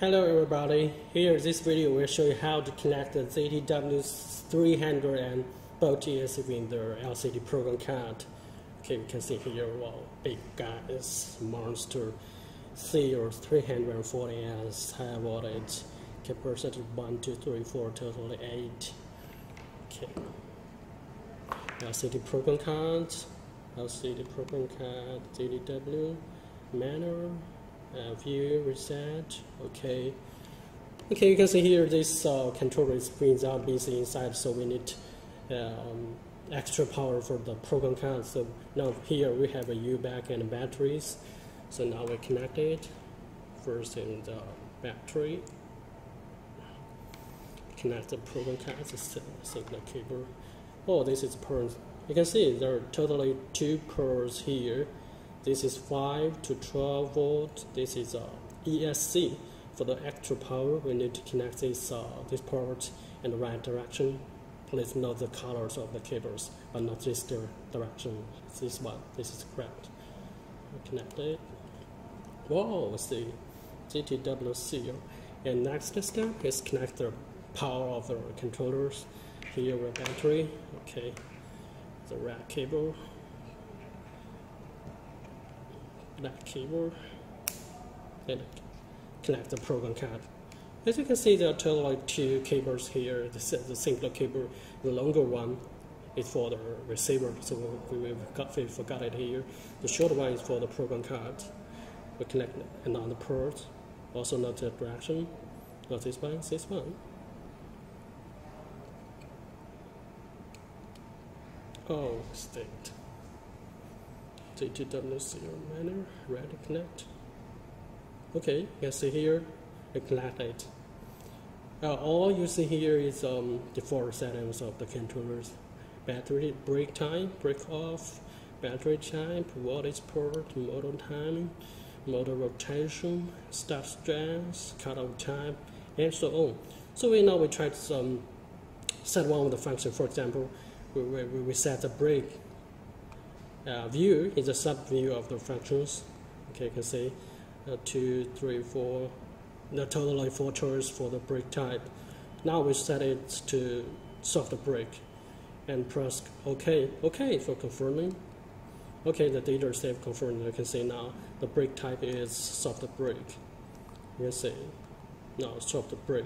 Hello everybody, here this video will show you how to connect the ZTW300 and both ESC in the LCD program card. Okay, you can see here, well, big guy is monster C or 340S high voltage capacity 1, 2, 3, 4, totally 8. Okay. LCD program card, LCD program card, ZTW, manual, uh, view, reset, okay. Okay, you can see here this uh, controller screens are busy inside, so we need um, extra power for the program card. So now here we have a UBEC and batteries. So now we connect it first in the battery. Connect the program card, the signal cable. Oh, this is purse. You can see there are totally two pairs here. This is 5 to 12 volt. This is uh, ESC. For the extra power, we need to connect this, uh, this port in the right direction. Please note the colors of the cables, but not this direction. This one, this is correct. Connect it. Whoa, see, ZTW Seal. And next step is connect the power of the controllers. Here with battery, okay, the red cable, that keyboard and connect the program card. As you can see, there are totally two cables here. The, the simpler cable, the longer one is for the receiver, so we, we, got, we forgot it here. The short one is for the program card. We connect another port, also not the direction, not this one, this one. Oh, state. ZTW Seal manner, ready connect. Okay, you can see here, it connected. Uh, all you see here is um, default settings of the controllers. Battery brake time, brake off, battery type, voltage port, motor time, motor rotation, start stress, cutoff time, and so on. So we now we try to um, set one of the functions. For example, we, we, we set the brake uh, view is a sub-view of the functions. Okay, you can see uh, two, three, four, the totally four choices for the brake type. Now we set it to soft brake and press OK. OK for confirming. Okay, the data is saved confirmed. You can see now the brake type is soft brake. You can see now soft brake.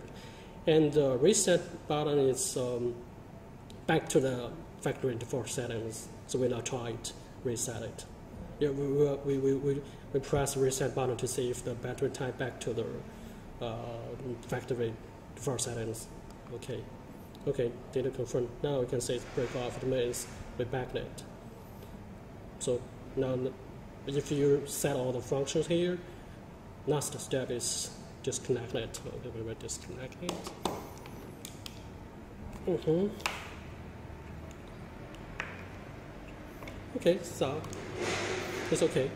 And the reset button is um, back to the factory default settings. So we now try it reset it. Yeah, we, we, we, we, we press reset button to see if the battery type back to the uh, factory default settings. Okay. Okay, data confirmed. Now we can say brake off. It means we backlit. So now, if you set all the functions here, last step is disconnect it. So we will disconnect it. Mm-hmm. Okay, so it's okay.